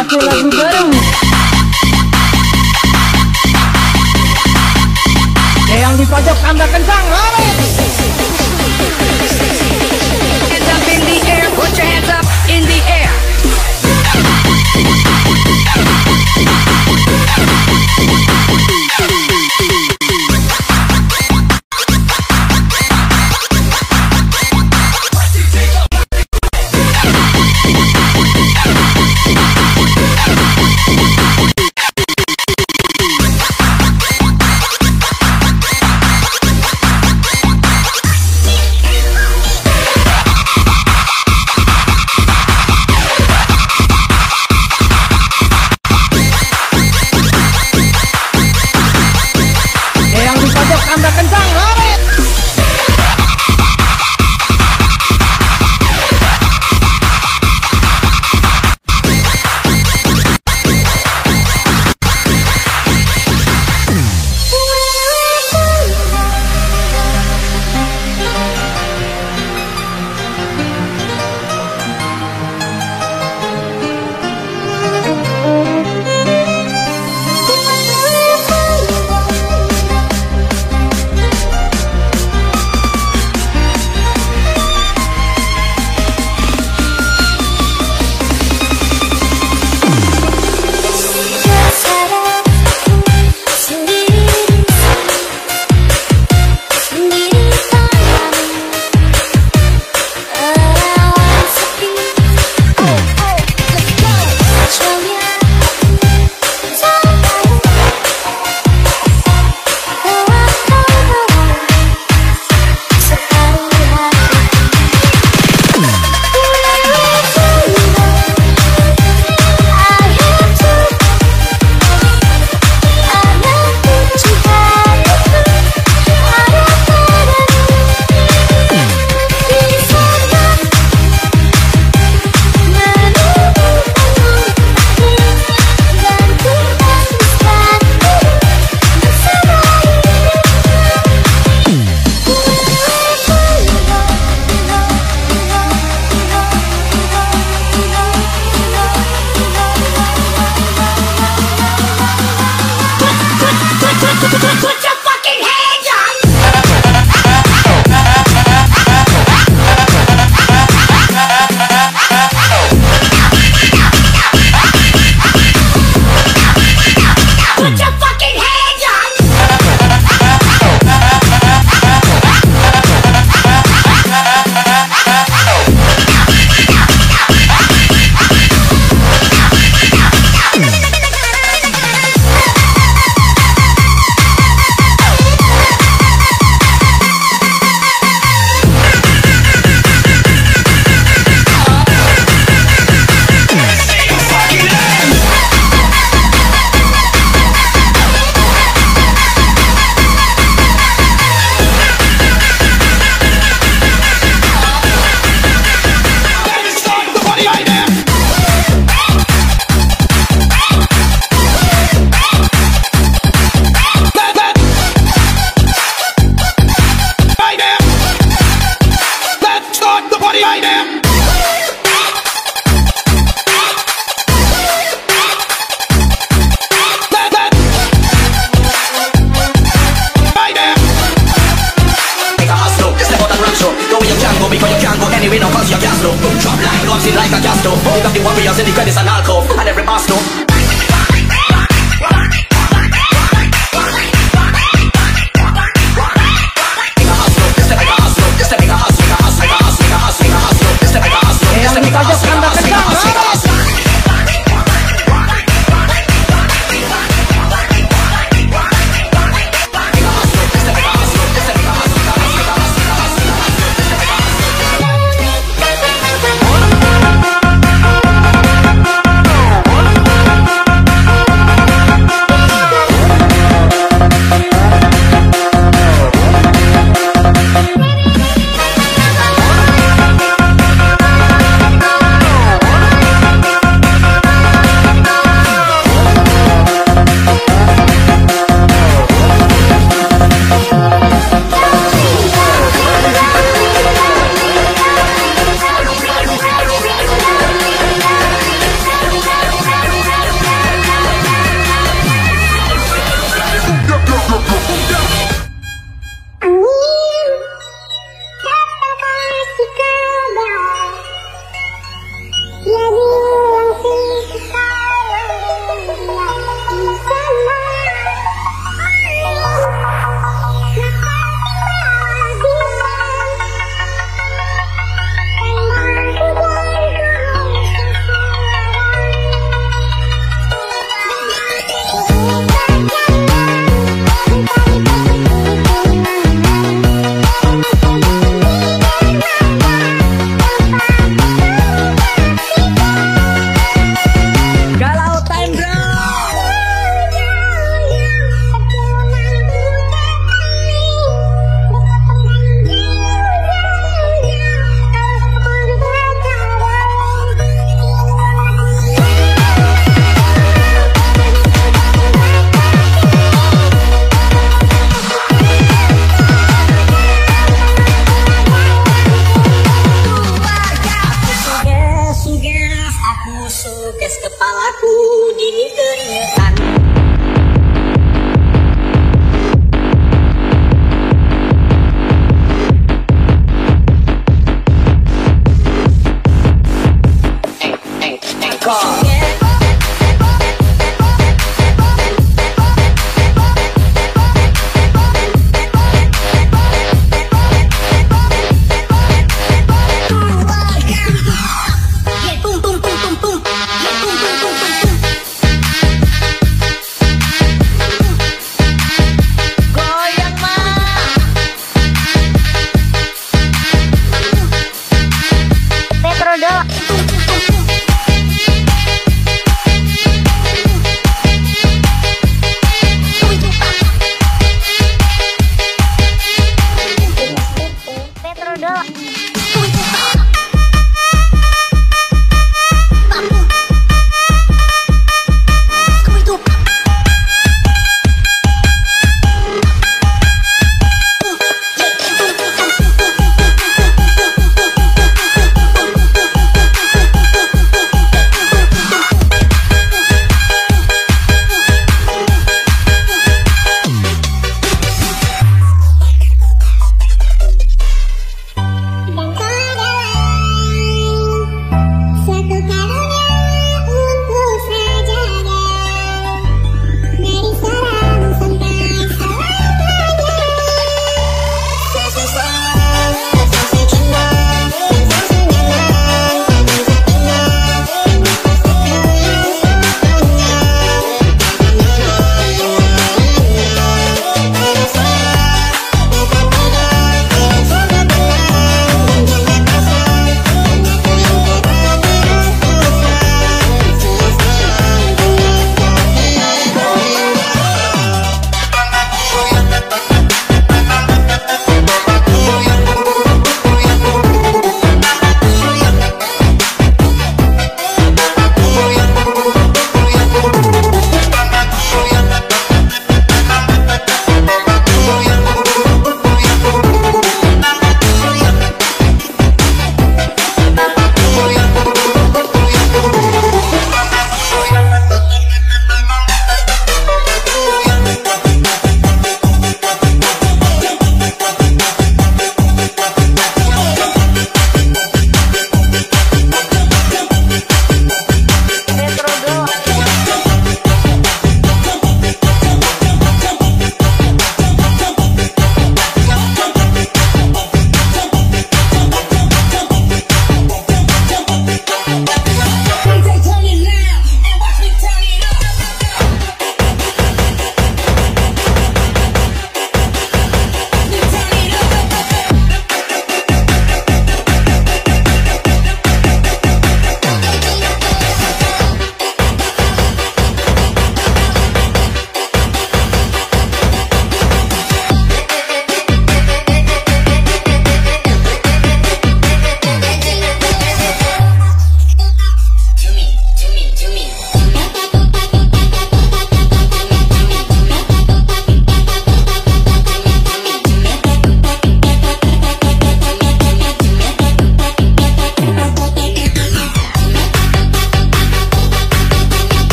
pakai lagu baru yang di pojok tambah kencang lari. Put your hands up in the air.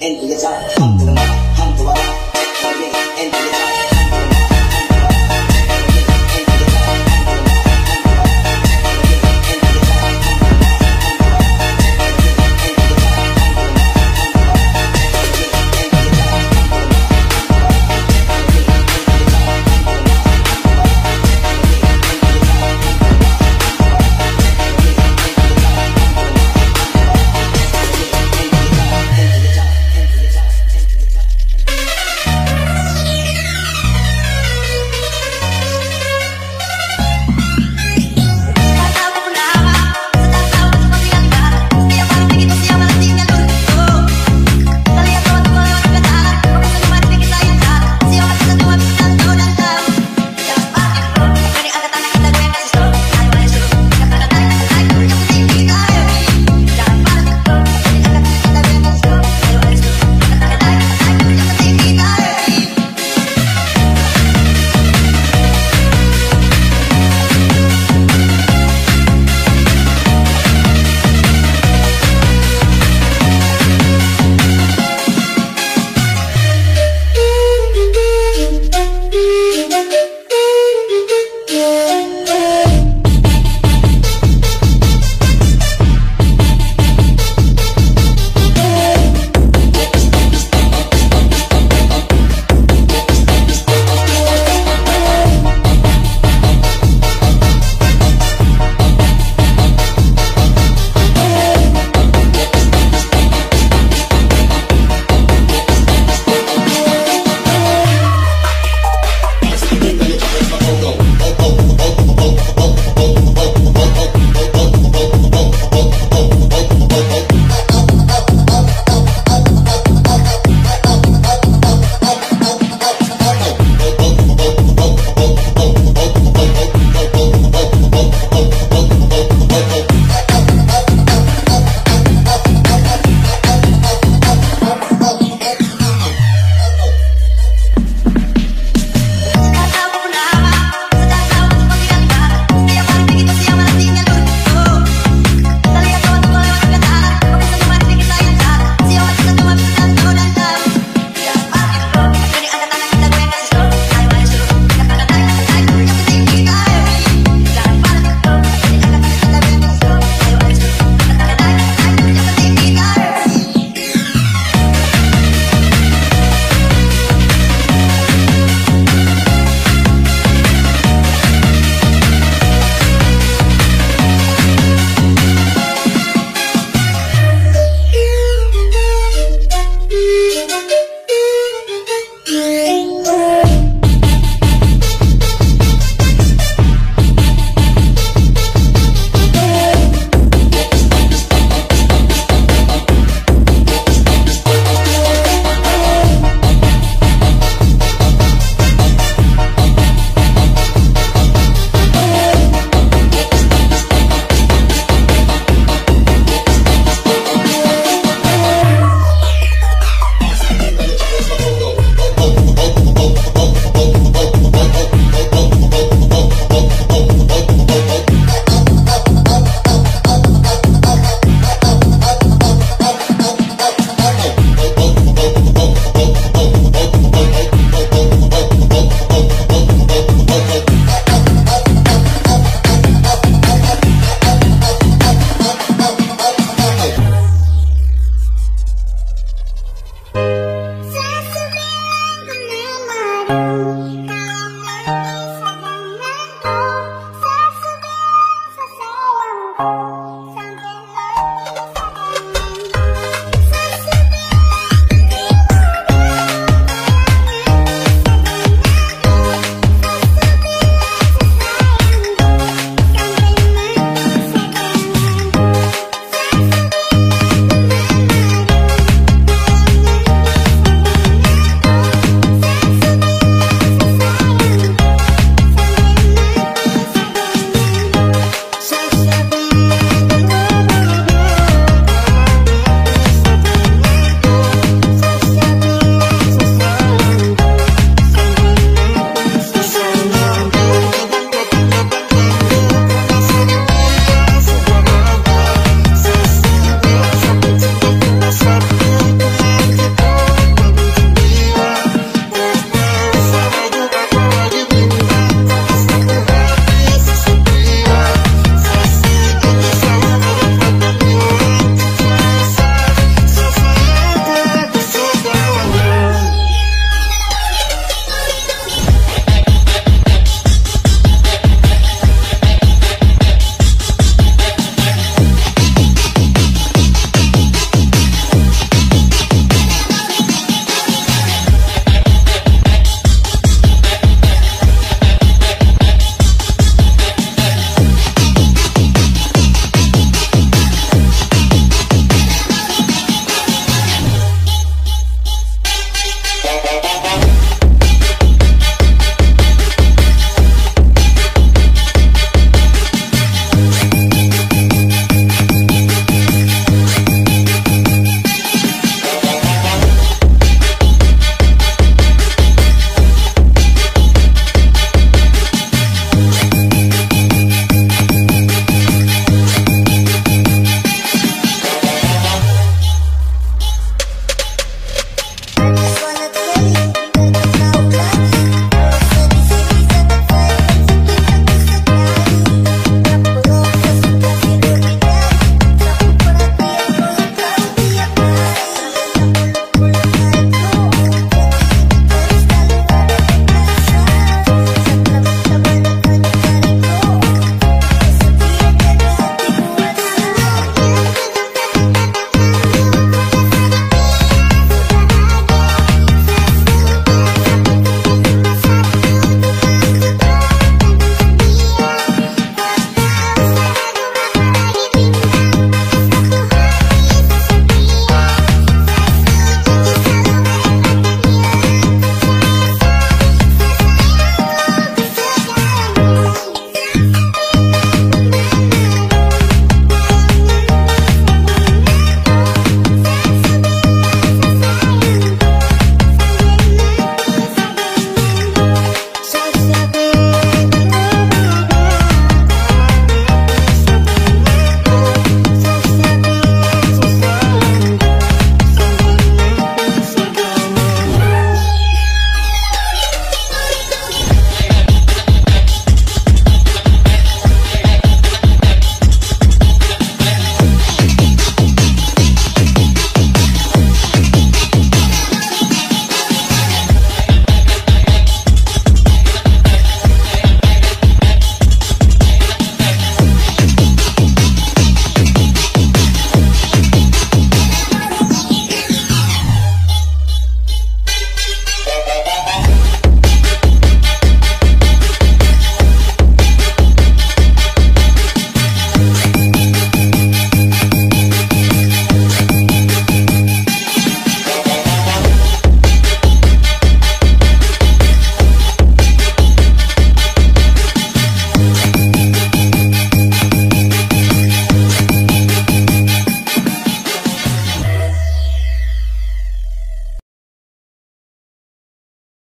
into your. Come to the mic, come to the mic, come in, into the time.